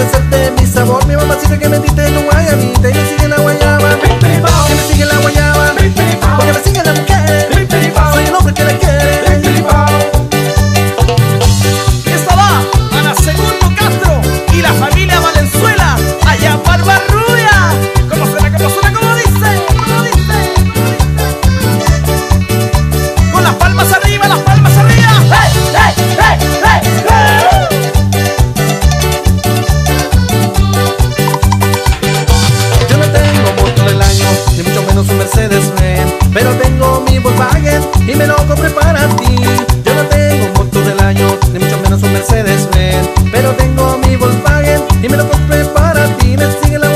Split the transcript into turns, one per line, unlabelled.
dulce de mi sabor. Mi mamacita que me diste en un guayabita y me siguen Mercedes Benz Pero tengo mi Volkswagen y me lo compré para ti. Yo no tengo moto del año, ni mucho menos un Mercedes Benz Pero tengo mi Volkswagen y me lo compré para ti. Me sigue la